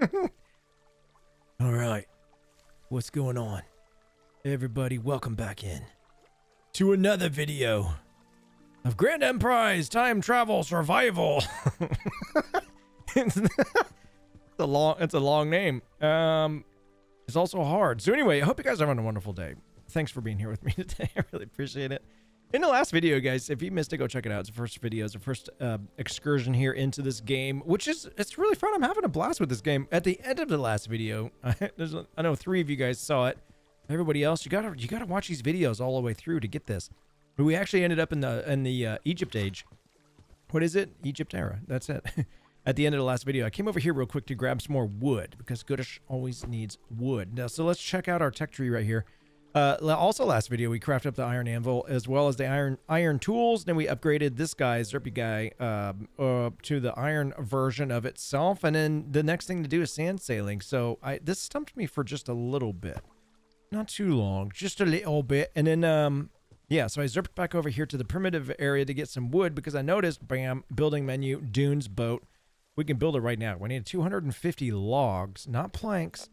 All right. What's going on? Everybody, welcome back in to another video of Grand Emprise Time Travel Survival. it's a long it's a long name. Um it's also hard. So anyway, I hope you guys are having a wonderful day. Thanks for being here with me today. I really appreciate it. In the last video, guys, if you missed it, go check it out. It's the first video. It's the first uh, excursion here into this game, which is, it's really fun. I'm having a blast with this game. At the end of the last video, I know three of you guys saw it. Everybody else, you gotta, you gotta watch these videos all the way through to get this. But we actually ended up in the, in the uh, Egypt age. What is it? Egypt era. That's it. At the end of the last video, I came over here real quick to grab some more wood because Goodish always needs wood. Now, so let's check out our tech tree right here. Uh, also last video, we crafted up the iron anvil as well as the iron iron tools. Then we upgraded this guy, Zerpy guy, um, uh, to the iron version of itself. And then the next thing to do is sand sailing. So I this stumped me for just a little bit. Not too long, just a little bit. And then, um, yeah, so I zerped back over here to the primitive area to get some wood because I noticed, bam, building menu, dunes boat. We can build it right now. We need 250 logs, not planks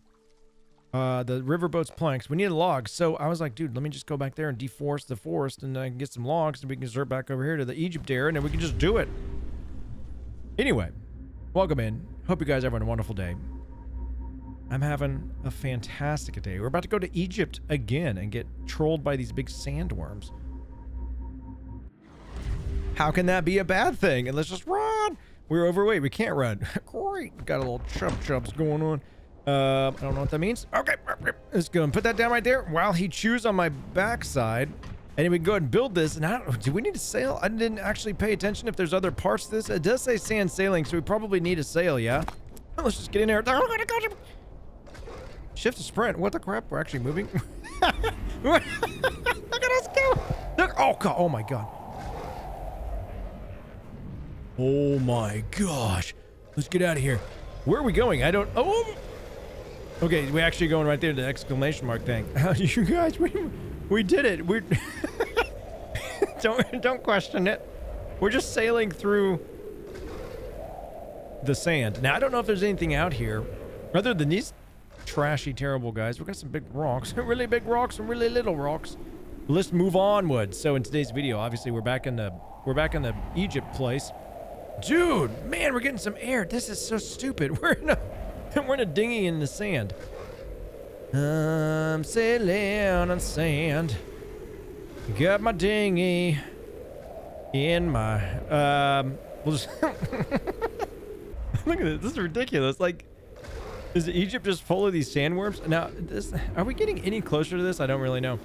uh, the riverboat's planks. We need a logs. So I was like, dude, let me just go back there and deforest the forest and I can get some logs and we can zerp back over here to the Egypt area and then we can just do it. Anyway, welcome in. Hope you guys are having a wonderful day. I'm having a fantastic day. We're about to go to Egypt again and get trolled by these big sandworms. How can that be a bad thing? And let's just run. We're overweight. We can't run. Great. Got a little chub chubs going on. Uh, I don't know what that means. Okay, let's go and put that down right there while he chews on my backside. And then we can go ahead and build this. And I don't, do we need a sail? I didn't actually pay attention if there's other parts to this. It does say sand sailing, so we probably need a sail, yeah? Let's just get in there. Shift to sprint. What the crap? We're actually moving. Look at us go. Look. Oh, God. Oh, my God. Oh, my gosh. Let's get out of here. Where are we going? I don't... Oh, Okay, we're actually going right there to the exclamation mark thing. you guys, we, we did it. We're don't don't question it. We're just sailing through the sand. Now I don't know if there's anything out here other than these trashy, terrible guys. We got some big rocks, really big rocks, and really little rocks. Let's move onward. So in today's video, obviously we're back in the we're back in the Egypt place. Dude, man, we're getting some air. This is so stupid. We're in a We're in a dinghy in the sand. I'm sailing on sand. Got my dinghy in my um. We'll just look at this. This is ridiculous. Like, is Egypt just full of these sandworms? Now, this, are we getting any closer to this? I don't really know.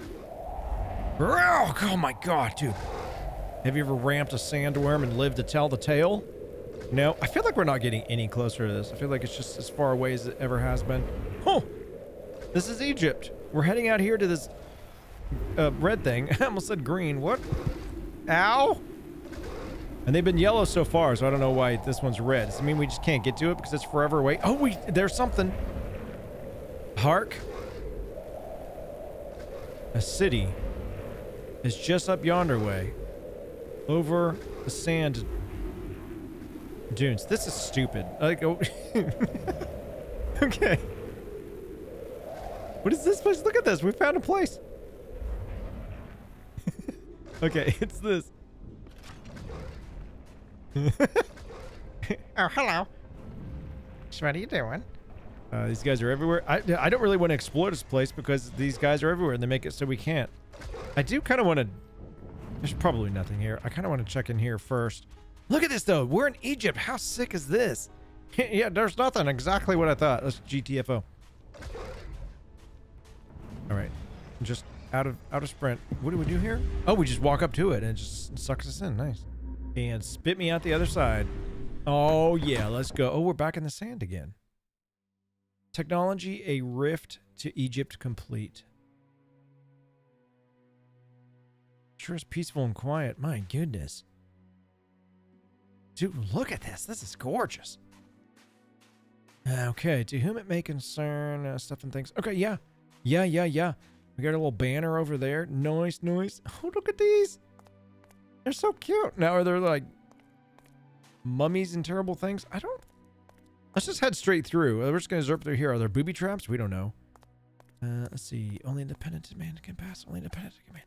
Oh my god, dude! Have you ever ramped a sandworm and lived to tell the tale? No, I feel like we're not getting any closer to this. I feel like it's just as far away as it ever has been. Oh, this is Egypt. We're heading out here to this uh, red thing. I almost said green. What? Ow! And they've been yellow so far, so I don't know why this one's red. Does it mean we just can't get to it because it's forever away? Oh, we there's something. Hark. A city is just up yonder way. Over the sand dunes. This is stupid. Like, oh. okay. What is this place? Look at this. We found a place. okay, it's this. oh, hello. So what are you doing? Uh, these guys are everywhere. I, I don't really want to explore this place because these guys are everywhere and they make it so we can't. I do kind of want to... There's probably nothing here. I kind of want to check in here first. Look at this though. We're in Egypt. How sick is this? yeah, there's nothing. Exactly what I thought. That's GTFO. All right. Just out of out of sprint. What do we do here? Oh, we just walk up to it and it just sucks us in. Nice. And spit me out the other side. Oh yeah, let's go. Oh, we're back in the sand again. Technology, a rift to Egypt complete. Sure is peaceful and quiet. My goodness. Dude, look at this. This is gorgeous. Okay, to whom it may concern, uh, stuff and things. Okay, yeah. Yeah, yeah, yeah. We got a little banner over there. Nice, nice. Oh, look at these. They're so cute. Now, are there like mummies and terrible things? I don't... Let's just head straight through. We're just gonna zerp through here. Are there booby traps? We don't know. Uh, let's see. Only independent man can pass. Only independent man.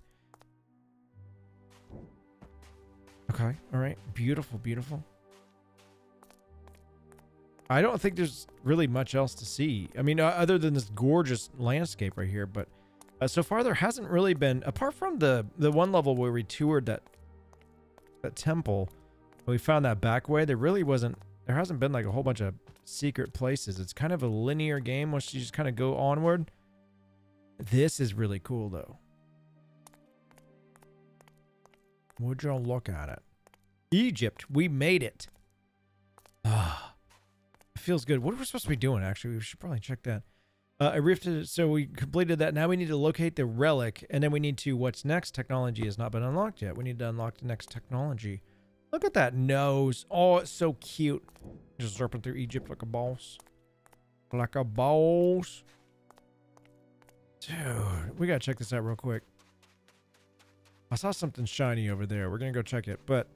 Okay. All right. Beautiful. Beautiful. I don't think there's really much else to see. I mean, uh, other than this gorgeous landscape right here, but uh, so far there hasn't really been, apart from the the one level where we toured that that temple, we found that back way. There really wasn't. There hasn't been like a whole bunch of secret places. It's kind of a linear game once you just kind of go onward. This is really cool though. Would y'all look at it? Egypt, we made it. Ah, it feels good. What are we supposed to be doing? Actually, we should probably check that. Uh, I rifted, so we completed that. Now we need to locate the relic, and then we need to. What's next? Technology has not been unlocked yet. We need to unlock the next technology. Look at that nose. Oh, it's so cute. Just zerping through Egypt like a boss. Like a boss. Dude, we gotta check this out real quick. I saw something shiny over there. We're gonna go check it, but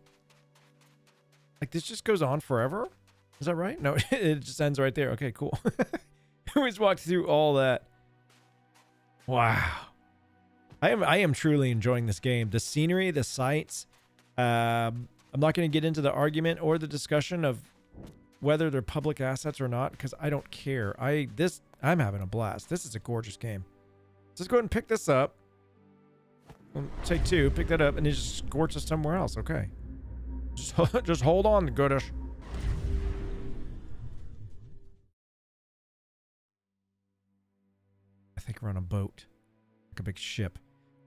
like this just goes on forever. Is that right? No, it just ends right there. Okay, cool. we just walked through all that. Wow. I am I am truly enjoying this game. The scenery, the sights. Um, I'm not going to get into the argument or the discussion of whether they're public assets or not because I don't care. I this I'm having a blast. This is a gorgeous game. Let's go ahead and pick this up. Say two, pick that up, and then just scorch us somewhere else. Okay. Just, just hold on, Goodish. I think we're on a boat, like a big ship.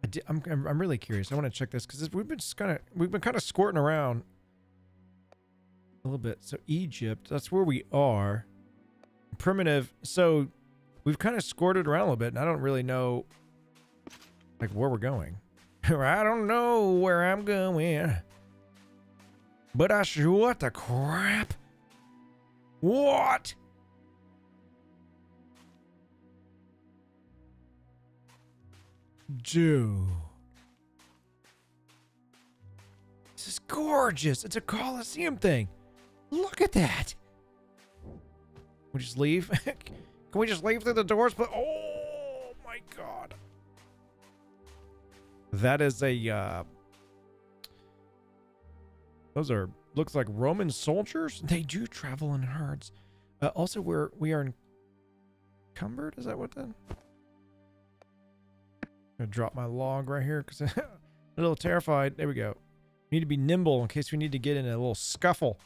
I am I'm, I'm really curious. I want to check this because we've been kind of we've been kind of squirting around a little bit. So Egypt, that's where we are. Primitive. So we've kind of squirted around a little bit, and I don't really know like where we're going. I don't know where I'm going. But I sure what the crap? What? Dude. This is gorgeous. It's a Coliseum thing. Look at that. We just leave? Can we just leave through the doors? But oh my god. That is a uh those are looks like Roman soldiers. They do travel in herds. Uh, also, we're we are encumbered. Is that what then? gonna drop my log right here because I'm a little terrified. There we go. Need to be nimble in case we need to get in a little scuffle.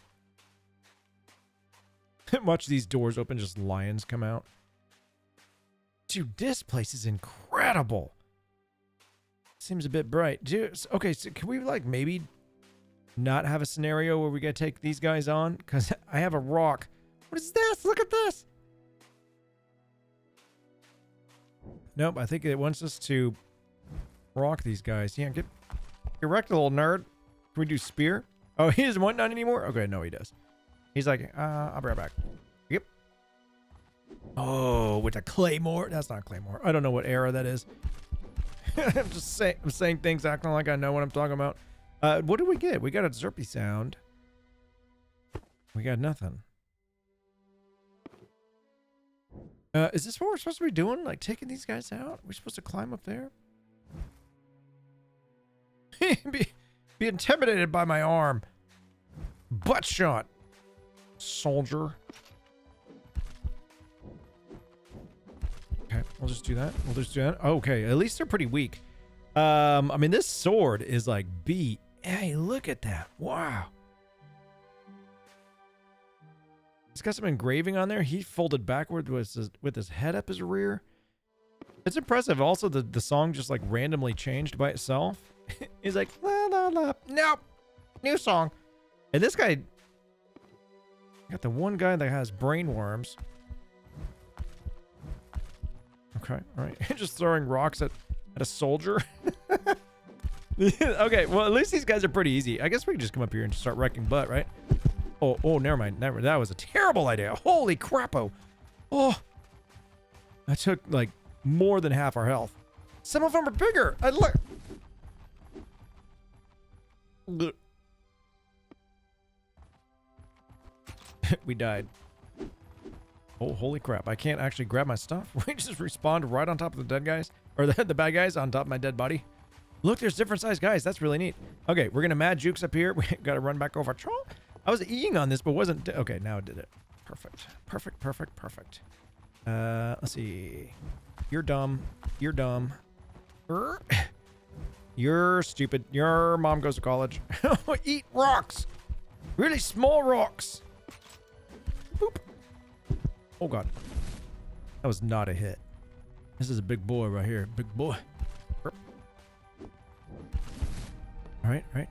Watch these doors open, just lions come out. Dude, this place is incredible. Seems a bit bright. Dude, okay, so can we like maybe not have a scenario where we gotta take these guys on? Because I have a rock. What is this? Look at this. Nope, I think it wants us to rock these guys. Yeah, get erect, little nerd. Can we do spear? Oh, he doesn't want none anymore? Okay, no, he does. He's like, uh, I'll be right back. Yep. Oh, with a claymore? That's not claymore. I don't know what era that is. I'm just saying, I'm saying things acting like I know what I'm talking about. Uh, what did we get? We got a zerpy sound. We got nothing. Uh, is this what we're supposed to be doing? Like taking these guys out? We're supposed to climb up there? be, be intimidated by my arm. Butt shot. Soldier. Okay, we'll just do that. We'll just do that. Okay, at least they're pretty weak. Um, I mean, this sword is like beat. Hey, look at that. Wow. It's got some engraving on there. He folded backward with his, with his head up his rear. It's impressive. Also, the, the song just like randomly changed by itself. He's like, la la la. Nope. New song. And this guy got the one guy that has brain worms. Okay, all right. just throwing rocks at, at a soldier. okay, well, at least these guys are pretty easy. I guess we can just come up here and start wrecking butt, right? Oh, oh, never mind. Never. That was a terrible idea. Holy crapo. Oh. I took, like, more than half our health. Some of them are bigger. I look. we died. Oh, holy crap. I can't actually grab my stuff. We just respawned right on top of the dead guys. Or the, the bad guys on top of my dead body. Look, there's different sized guys. That's really neat. Okay, we're going to mad jukes up here. We got to run back over. I was eating on this, but wasn't... Okay, now it did it. Perfect. Perfect, perfect, perfect. Uh, let's see. You're dumb. You're dumb. Er. You're stupid. Your mom goes to college. Eat rocks. Really small rocks. Oh, God. That was not a hit. This is a big boy right here. Big boy. All right, all right.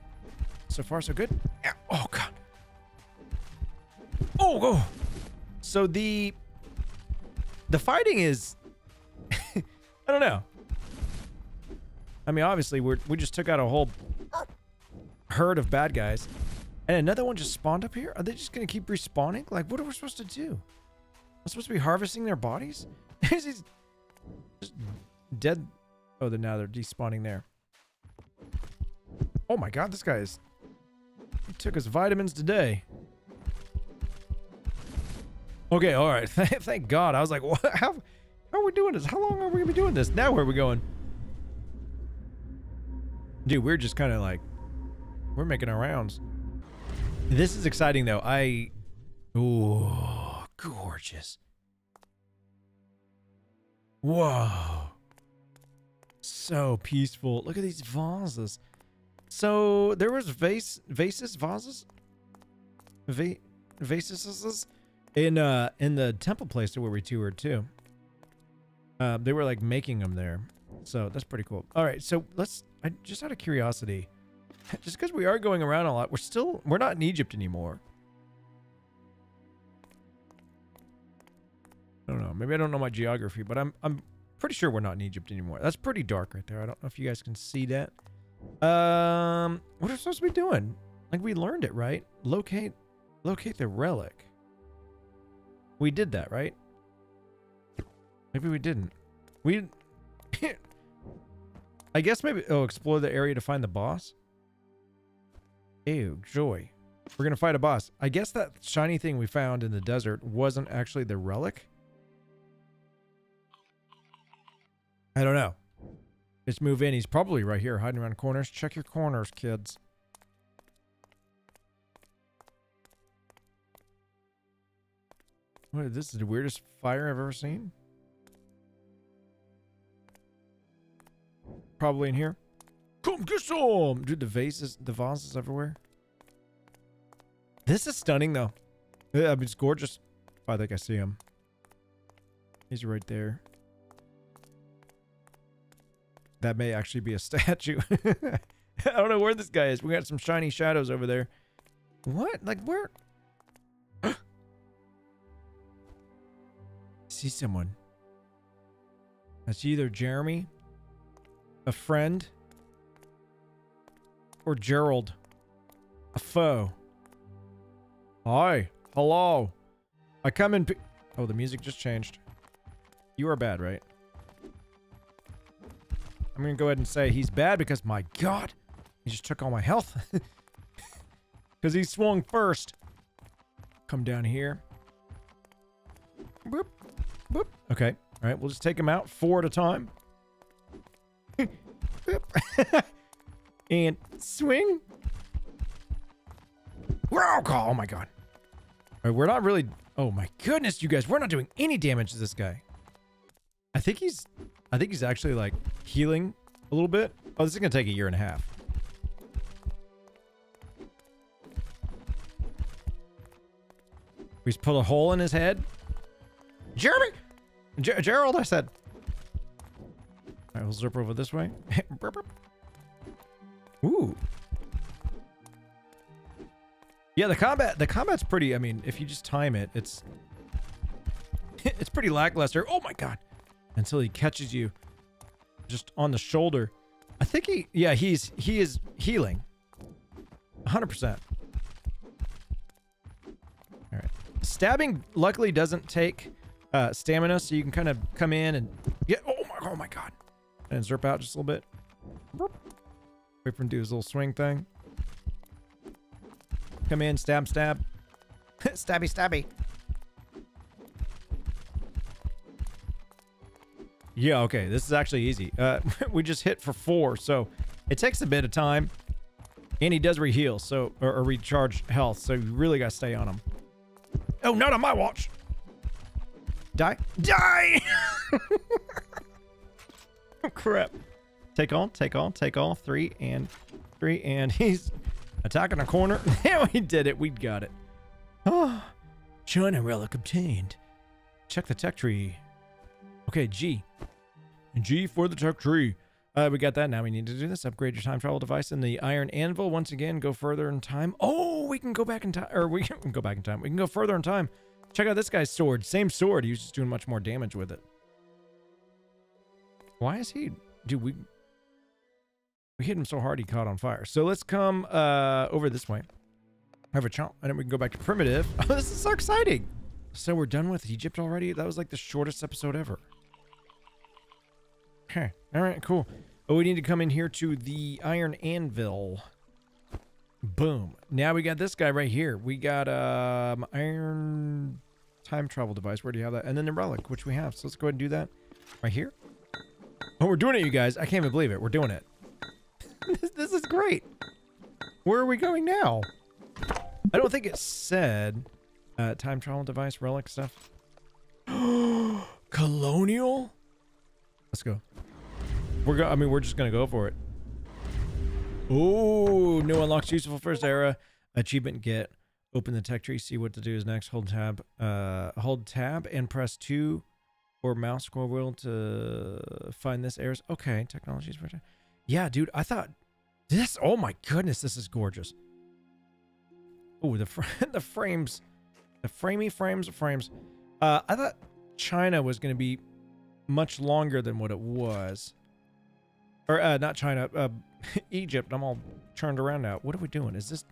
So far, so good. Oh, God. Oh, oh. So the the fighting is I don't know. I mean, obviously, we're we just took out a whole herd of bad guys, and another one just spawned up here. Are they just gonna keep respawning? Like, what are we supposed to do? Am supposed to be harvesting their bodies? Is just dead? Oh, they're now they're despawning there. Oh my god, this guy is. He took his vitamins today. Okay, all right. Thank God. I was like, what? How, how are we doing this? How long are we gonna be doing this? Now where are we going? Dude, we're just kind of like, we're making our rounds. This is exciting though. I, oh, gorgeous. Whoa. So peaceful. Look at these vases. So there was vase, vases, vases, Va vases in uh in the temple place where we toured too. Uh, they were like making them there, so that's pretty cool. All right, so let's. I just out of curiosity, just because we are going around a lot, we're still we're not in Egypt anymore. I don't know. Maybe I don't know my geography, but I'm I'm pretty sure we're not in Egypt anymore. That's pretty dark right there. I don't know if you guys can see that. Um, what are we supposed to be doing? Like we learned it, right? Locate, locate the relic. We did that, right? Maybe we didn't. We. I guess maybe. Oh, explore the area to find the boss. Ew, joy. We're gonna fight a boss. I guess that shiny thing we found in the desert wasn't actually the relic. I don't know. Let's move in. He's probably right here, hiding around corners. Check your corners, kids. What, this is the weirdest fire I've ever seen. Probably in here. Come get some! Dude, the vases, the vases everywhere. This is stunning, though. I mean, it's gorgeous. I think I see him. He's right there. That may actually be a statue. I don't know where this guy is. We got some shiny shadows over there. What? Like, where? see someone. That's either Jeremy, a friend, or Gerald, a foe. Hi. Hello. I come in. Oh, the music just changed. You are bad, right? I'm going to go ahead and say he's bad because, my God, he just took all my health. Because he swung first. Come down here. Boop. Boop. Okay. All right. We'll just take him out four at a time. and swing. Oh my god. All right, we're not really... Oh my goodness, you guys. We're not doing any damage to this guy. I think he's... I think he's actually, like, healing a little bit. Oh, this is going to take a year and a half. He's put a hole in his head. Jeremy! Ger Gerald, I said. All right, we'll zip over this way. Ooh. Yeah, the combat, the combat's pretty, I mean, if you just time it, it's, it's pretty lackluster. Oh my God. Until he catches you just on the shoulder. I think he, yeah, he's, he is healing. 100%. All right. Stabbing luckily doesn't take uh, stamina, so you can kind of come in and get. Oh my! Oh my God! And zerp out just a little bit. Wait for him to do his little swing thing. Come in, stab, stab, stabby, stabby. Yeah, okay. This is actually easy. Uh, we just hit for four, so it takes a bit of time. And he does re-heal, so or, or recharge health, so you really gotta stay on him. Oh, not on my watch. Die. Die! oh, crap. Take on, take on, take all. Three and three, and he's attacking a corner. yeah, we did it. We got it. Oh, China relic obtained. Check the tech tree. Okay, G. G for the tech tree. Uh, we got that. Now we need to do this. Upgrade your time travel device in the iron anvil. Once again, go further in time. Oh, we can go back in time. Or we can go back in time. We can go further in time. Check out this guy's sword. Same sword. He was just doing much more damage with it. Why is he... Dude, we... We hit him so hard he caught on fire. So let's come uh, over this way. Have a chomp. And then we can go back to primitive. Oh, this is so exciting. So we're done with Egypt already? That was like the shortest episode ever. All right, cool. Oh, we need to come in here to the Iron Anvil. Boom. Now we got this guy right here. We got um Iron Time Travel Device. Where do you have that? And then the Relic, which we have. So let's go ahead and do that right here. Oh, we're doing it, you guys. I can't even believe it. We're doing it. this, this is great. Where are we going now? I don't think it said uh, time travel device, relic stuff. Colonial? Let's go. We're go I mean, we're just gonna go for it. Oh, new unlocks useful first era. Achievement get. Open the tech tree, see what to do is next. Hold tab. Uh hold tab and press two or mouse scroll wheel to find this errors. Okay, technologies Yeah, dude, I thought this oh my goodness, this is gorgeous. Oh, the fr the frames. The framey frames frames. Uh I thought China was gonna be much longer than what it was. Or uh, not China, uh, Egypt. I'm all turned around now. What are we doing? Is this...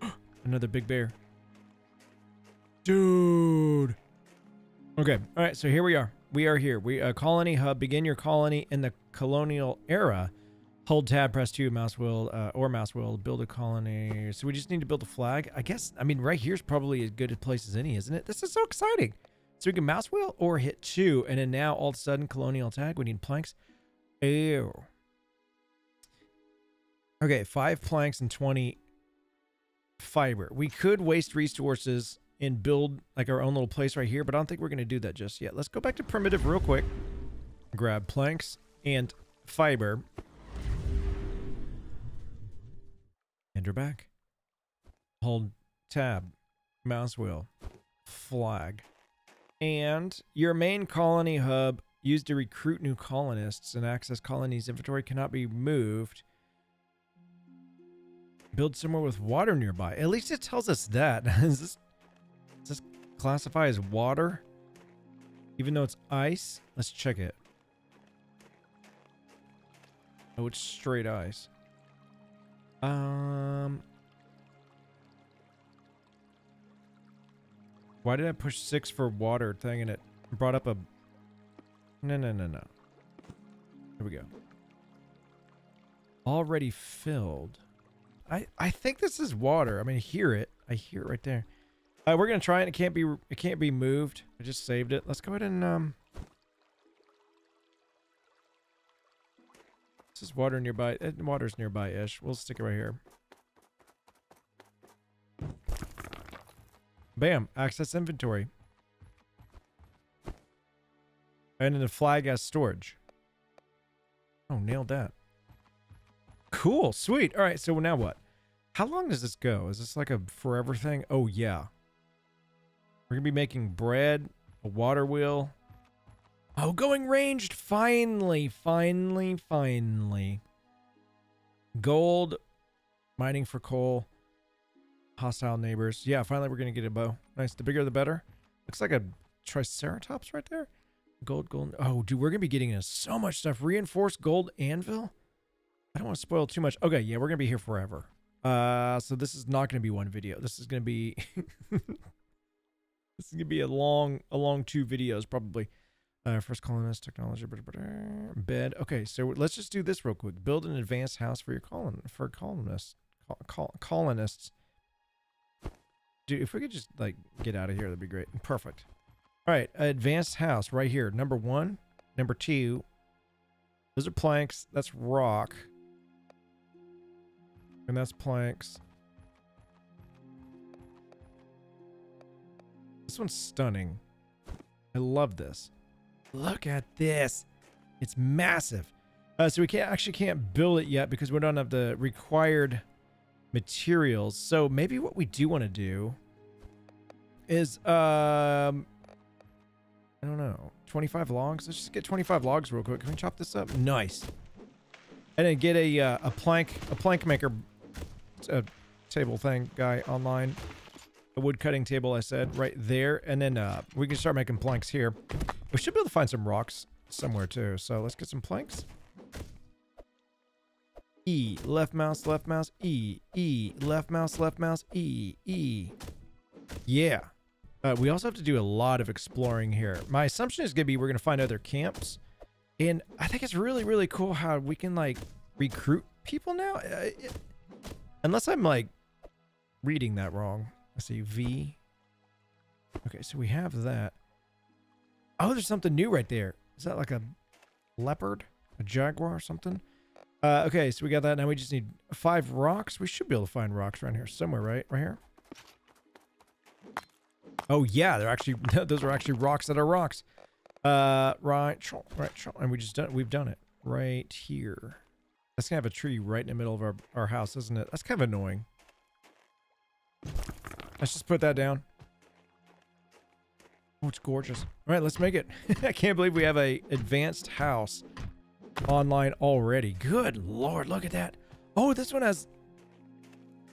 Another big bear. Dude. Okay. All right. So here we are. We are here. We a uh, colony hub. Begin your colony in the colonial era. Hold tab, press two, mouse wheel, uh, or mouse wheel, build a colony. So we just need to build a flag. I guess, I mean, right here's probably as good a place as any, isn't it? This is so exciting. So we can mouse wheel or hit two. And then now all of a sudden, colonial tag, we need planks. Ew. Okay, five planks and 20 fiber. We could waste resources and build like our own little place right here, but I don't think we're going to do that just yet. Let's go back to primitive real quick. Grab planks and fiber. Enter back. Hold tab, mouse wheel, flag. And your main colony hub used to recruit new colonists and access colonies inventory cannot be moved. Build somewhere with water nearby. At least it tells us that. is this does this classify as water? Even though it's ice? Let's check it. Oh, it's straight ice. Um. Why did I push six for water thing and it brought up a... No, no, no, no. Here we go. Already filled. I, I think this is water. I mean, hear it. I hear it right there. Uh, we're gonna try it. It can't be it can't be moved. I just saved it. Let's go ahead and um This is water nearby. Uh, water's nearby-ish. We'll stick it right here. Bam. Access inventory. And then the flag as storage. Oh, nailed that. Cool. Sweet. All right. So now what? How long does this go? Is this like a forever thing? Oh, yeah. We're going to be making bread, a water wheel, Oh, going ranged. Finally, finally, finally. Gold. Mining for coal. Hostile neighbors. Yeah, finally we're going to get a bow. Nice. The bigger the better. Looks like a triceratops right there. Gold, gold. Oh, dude, we're going to be getting so much stuff. Reinforced gold anvil. I don't want to spoil too much. Okay, yeah, we're going to be here forever. Uh, so this is not going to be one video. This is going to be... this is going to be a long, a long two videos probably. Uh, first colonist technology bed. Okay, so let's just do this real quick. Build an advanced house for your colon for colonists. Col col colonists. Dude, if we could just like get out of here, that'd be great. Perfect. All right, advanced house right here. Number one, number two. Those are planks. That's rock. And that's planks. This one's stunning. I love this. Look at this. It's massive. Uh, so we can't actually can't build it yet because we don't have the required materials. So maybe what we do want to do is um I don't know, 25 logs. Let's just get 25 logs real quick. Can we chop this up? Nice. And then get a uh, a plank a plank maker a table thing guy online. A wood cutting table I said right there and then uh we can start making planks here. We should be able to find some rocks somewhere too. So let's get some planks. E, left mouse, left mouse, E, E, left mouse, left mouse, E, E. Yeah. Uh, we also have to do a lot of exploring here. My assumption is going to be we're going to find other camps. And I think it's really, really cool how we can, like, recruit people now. Uh, it, unless I'm, like, reading that wrong. Let's see, V. Okay, so we have that. Oh, there's something new right there. Is that like a leopard? A jaguar or something? Uh, okay, so we got that. Now we just need five rocks. We should be able to find rocks around here somewhere, right? Right here? Oh, yeah, they're actually, those are actually rocks that are rocks. Uh, right, right, and we just done, we've done it right here. That's gonna have a tree right in the middle of our, our house, isn't it? That's kind of annoying. Let's just put that down. Oh, it's gorgeous. All right, let's make it. I can't believe we have a advanced house online already. Good lord, look at that. Oh, this one has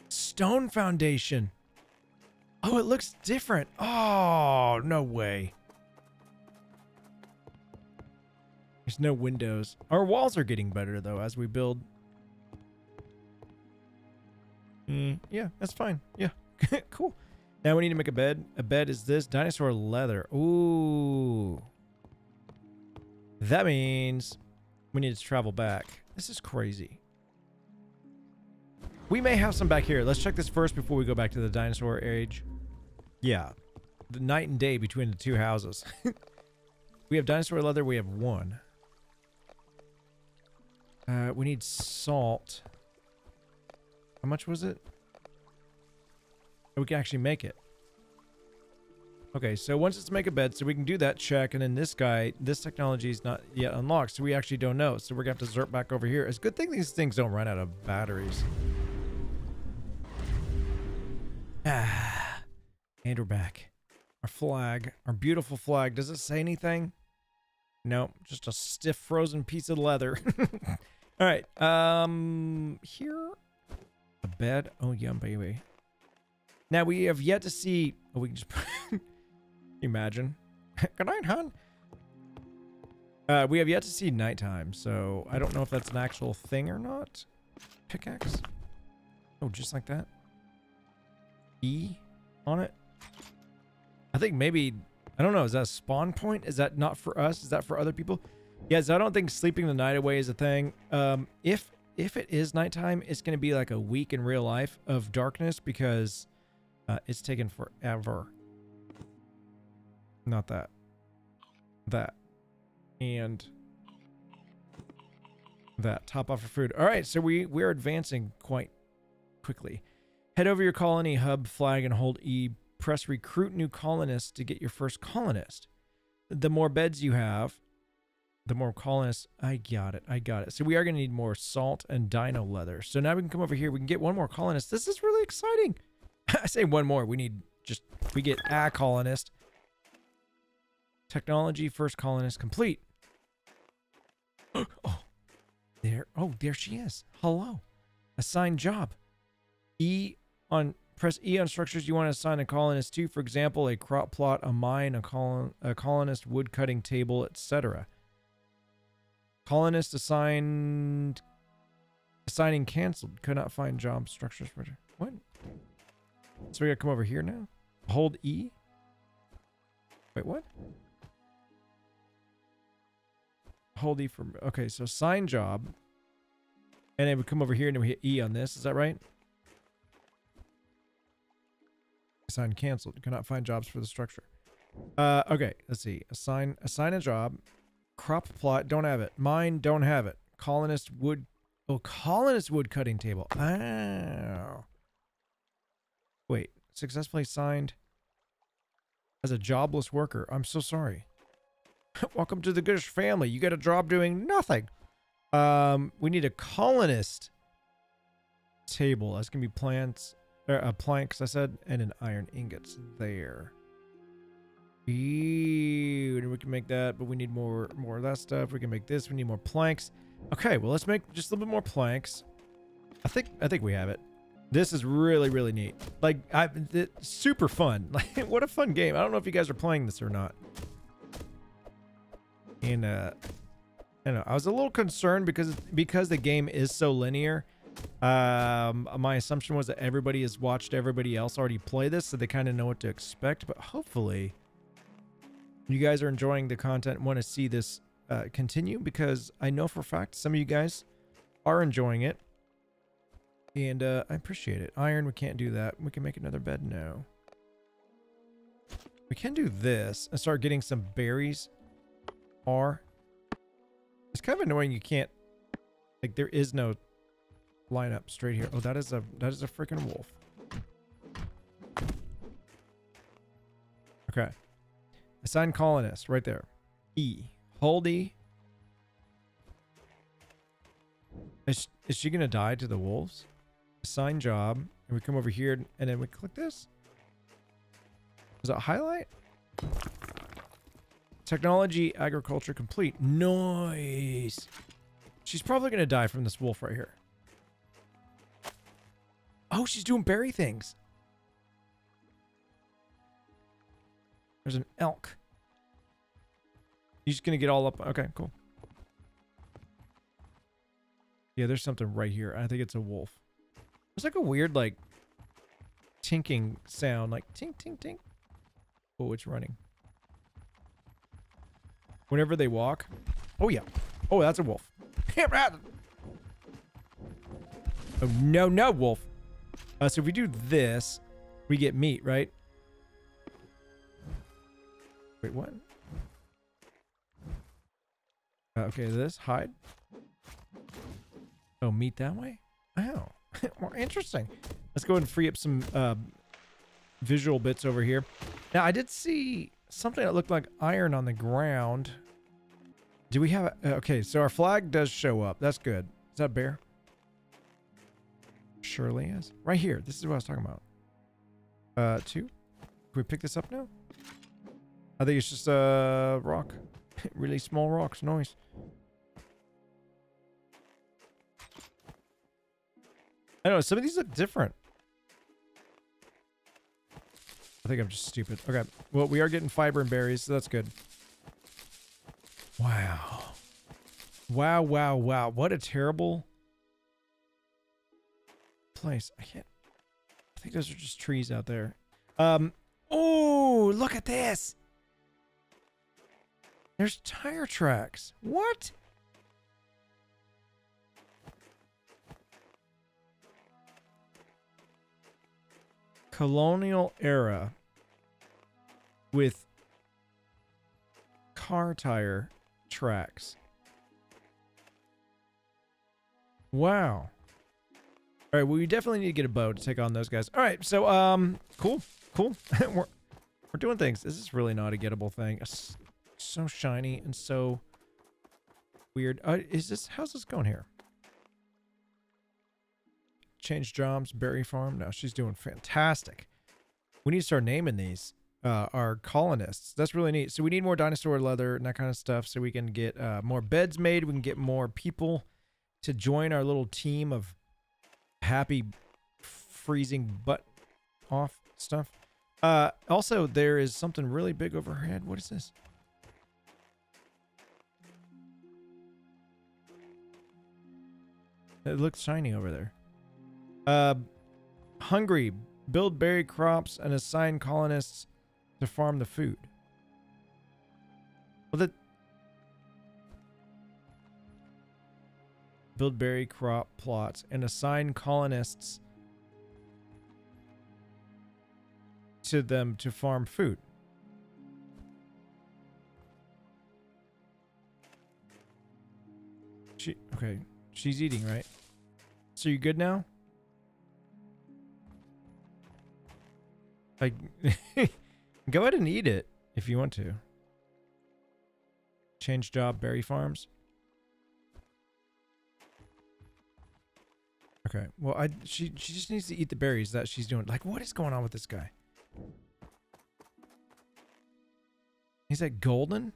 stone foundation. Oh, it looks different. Oh, no way. There's no windows. Our walls are getting better, though, as we build. Mm, yeah, that's fine. Yeah, cool. Now we need to make a bed. A bed is this. Dinosaur leather. Ooh. That means we need to travel back. This is crazy. We may have some back here. Let's check this first before we go back to the dinosaur age. Yeah. The night and day between the two houses. we have dinosaur leather. We have one. Uh, we need salt. How much was it? We can actually make it. Okay, so once it's make a bed, so we can do that check, and then this guy, this technology is not yet unlocked, so we actually don't know. So we're gonna have to zerp back over here. It's a good thing these things don't run out of batteries. Ah, and we're back. Our flag, our beautiful flag. Does it say anything? No, just a stiff frozen piece of leather. All right, um, here, a bed. Oh, yeah, baby. Now we have yet to see. Oh, we can just imagine. Good night, hon. Uh, we have yet to see nighttime, so I don't know if that's an actual thing or not. Pickaxe. Oh, just like that. E on it. I think maybe I don't know. Is that a spawn point? Is that not for us? Is that for other people? Yes, I don't think sleeping the night away is a thing. Um, if if it is nighttime, it's going to be like a week in real life of darkness because uh, it's taken forever. Not that. That. And that. Top off for food. All right, so we, we're advancing quite quickly. Head over your colony hub flag and hold E. Press recruit new colonists to get your first colonist. The more beds you have, the more colonists. I got it. I got it. So we are going to need more salt and dino leather. So now we can come over here. We can get one more colonist. This is really exciting. I say one more. We need just, we get a colonist. Technology, first colonist complete. oh, there. Oh, there she is. Hello. Assign job. E on, press E on structures you want to assign a colonist to. For example, a crop plot, a mine, a, colon, a colonist wood cutting table, etc. Colonist assigned, assigning canceled. Could not find job structures. What? So we gotta come over here now? Hold E? Wait, what? Hold E for... Okay, so sign job. And then we come over here and we hit E on this. Is that right? Assign canceled. Cannot find jobs for the structure. Uh, okay, let's see. Assign assign a job. Crop plot, don't have it. Mine, don't have it. Colonist wood Oh, colonist wood cutting table. Oh. Wait, successfully signed as a jobless worker. I'm so sorry. Welcome to the Goodish family. You got a job doing nothing. Um, we need a colonist table. That's gonna be plants, uh, planks. I said, and an iron ingots there. Ew, we can make that, but we need more more of that stuff. We can make this. We need more planks. Okay, well let's make just a little bit more planks. I think I think we have it. This is really really neat. Like I, super fun. Like what a fun game. I don't know if you guys are playing this or not. And I know I was a little concerned because because the game is so linear. Um, my assumption was that everybody has watched everybody else already play this, so they kind of know what to expect. But hopefully, you guys are enjoying the content want to see this uh, continue because I know for a fact some of you guys are enjoying it. And uh, I appreciate it. Iron, we can't do that. We can make another bed now. We can do this and start getting some berries. R. It's kind of annoying you can't... Like, there is no lineup straight here. Oh, that is a that is a freaking wolf. Okay. Assign colonist right there. E. Holdy. Is, is she going to die to the wolves? Assign job. And we come over here and then we click this. Is that highlight? Technology, agriculture complete. Noise. She's probably going to die from this wolf right here. Oh, she's doing berry things. There's an elk. He's gonna get all up. Okay, cool. Yeah, there's something right here. I think it's a wolf. It's like a weird, like, tinking sound. Like, tink, tink, tink. Oh, it's running. Whenever they walk. Oh, yeah. Oh, that's a wolf. oh, no, no, wolf. Uh, so if we do this, we get meat, right? Wait, what? Uh, okay, this hide. Oh, meat that way? Oh, more interesting. Let's go ahead and free up some uh, visual bits over here. Now, I did see something that looked like iron on the ground. Do we have uh, okay, so our flag does show up. That's good. Is that bear? Surely is. Right here. This is what I was talking about. Uh, two. Can we pick this up now? I think it's just a rock. really small rocks. Nice. I don't know, some of these look different. I think I'm just stupid. Okay. Well, we are getting fiber and berries, so that's good. Wow. Wow, wow, wow. What a terrible place. I can't... I think those are just trees out there. Um. Oh, look at this. There's tire tracks. What? Colonial era with car tire tracks. Wow. All right, well, we definitely need to get a bow to take on those guys. All right, so, um, cool, cool. we're, we're doing things. This is really not a gettable thing so shiny and so weird. Uh, is this, how's this going here? Change jobs, berry farm. No, she's doing fantastic. We need to start naming these, uh, our colonists. That's really neat. So we need more dinosaur leather and that kind of stuff so we can get uh, more beds made. We can get more people to join our little team of happy freezing butt off stuff. Uh, also, there is something really big overhead. What is this? It looks shiny over there. Uh, hungry. Build berry crops and assign colonists to farm the food. Well, that... Build berry crop plots and assign colonists to them to farm food. She okay. She's eating, right? So you good now? Like, go ahead and eat it if you want to. Change job, berry farms. Okay. Well, I she she just needs to eat the berries that she's doing. Like, what is going on with this guy? He's like golden.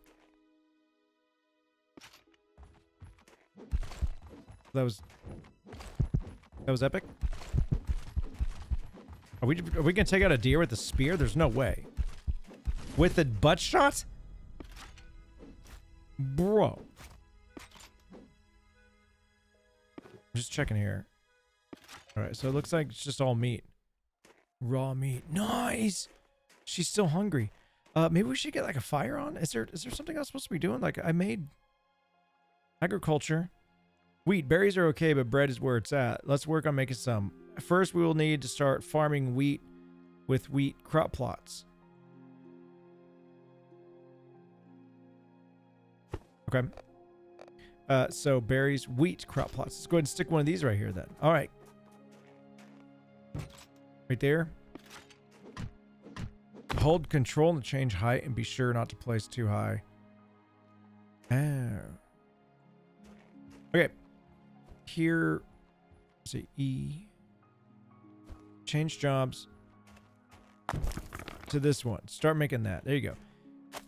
That was that was epic. Are we are we gonna take out a deer with a spear? There's no way. With a butt shot? Bro. Just checking here. Alright, so it looks like it's just all meat. Raw meat. Nice! She's still hungry. Uh, maybe we should get like a fire on? Is there is there something else supposed to be doing? Like I made agriculture. Wheat. Berries are okay, but bread is where it's at. Let's work on making some. First, we will need to start farming wheat with wheat crop plots. Okay. Uh, so berries, wheat crop plots. Let's go ahead and stick one of these right here then. All right. Right there. Hold control and change height and be sure not to place too high. Oh. Okay. Here, see E. Change jobs to this one. Start making that. There you go.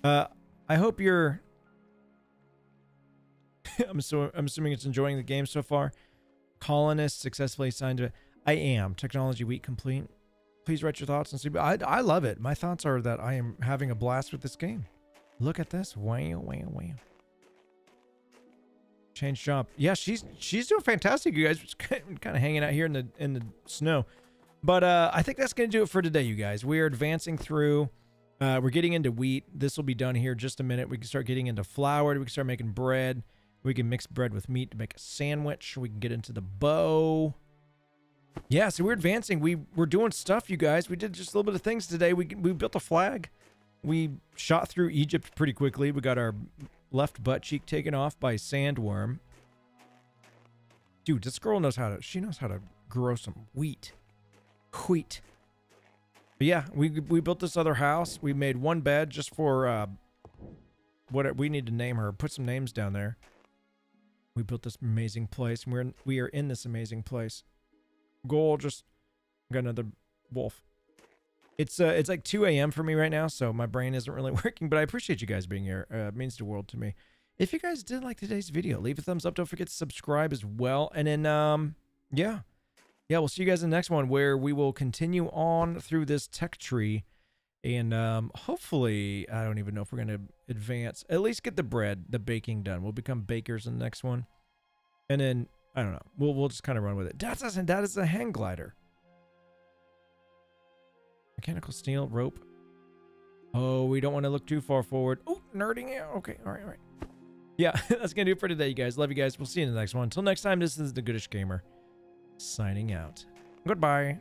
Uh, I hope you're. I'm so I'm assuming it's enjoying the game so far. Colonists successfully assigned to. I am. Technology wheat complete. Please write your thoughts and see. I I love it. My thoughts are that I am having a blast with this game. Look at this. Wow, wow, wow. Change job. Yeah, she's she's doing fantastic. You guys kind of hanging out here in the in the snow. But uh, I think that's going to do it for today, you guys. We are advancing through. Uh, we're getting into wheat. This will be done here just a minute. We can start getting into flour. We can start making bread. We can mix bread with meat to make a sandwich. We can get into the bow. Yeah, so we're advancing. We we're doing stuff, you guys. We did just a little bit of things today. We we built a flag. We shot through Egypt pretty quickly. We got our left butt cheek taken off by sandworm. Dude, this girl knows how to. She knows how to grow some wheat. Wheat. But yeah, we we built this other house. We made one bed just for uh, what we need to name her. Put some names down there. We built this amazing place, and we're in, we are in this amazing place. Goal, just got another wolf. It's uh, it's like 2 a.m. for me right now, so my brain isn't really working. But I appreciate you guys being here. Uh, it means the world to me. If you guys did like today's video, leave a thumbs up. Don't forget to subscribe as well. And then, um, yeah, yeah, we'll see you guys in the next one where we will continue on through this tech tree. And um, hopefully, I don't even know if we're going to advance. At least get the bread, the baking done. We'll become bakers in the next one. And then, I don't know. We'll, we'll just kind of run with it. That doesn't, that is a hang glider. Mechanical steel, rope. Oh, we don't want to look too far forward. Oh, nerding out. Okay, all right, all right. Yeah, that's going to do it for today, you guys. Love you guys. We'll see you in the next one. Until next time, this is The Goodish Gamer signing out. Goodbye.